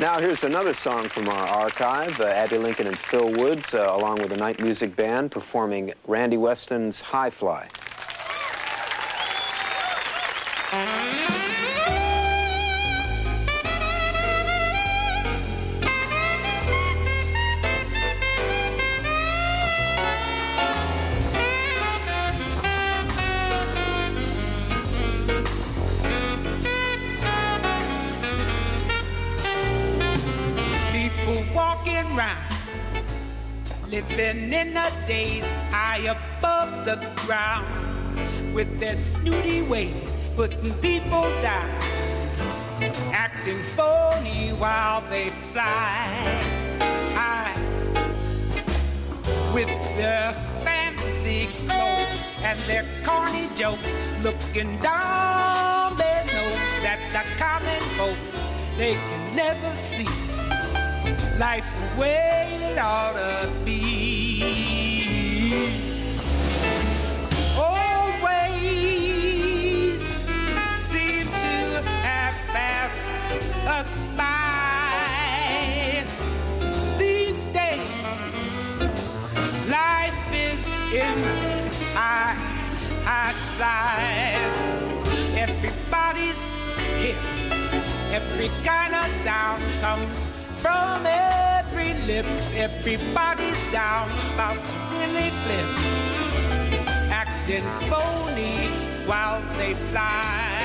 Now, here's another song from our archive. Uh, Abbey Lincoln and Phil Woods, uh, along with the Night Music Band, performing Randy Weston's High Fly. Living in the days high above the ground. With their snooty ways putting people down. Acting phony while they fly. High. With their fancy clothes and their corny jokes. Looking down their nose at the common folk they can never see life the way it ought to be. Always seem to have passed us by. These days, life is in high life. Everybody's hip, every kind of sound comes from lip. Everybody's down, about to really flip, acting phony while they fly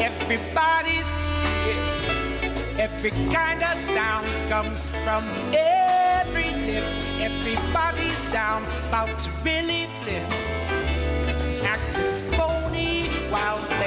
Everybody's every kind of sound comes from every lip. Everybody's down, about to really flip. Acting phony while.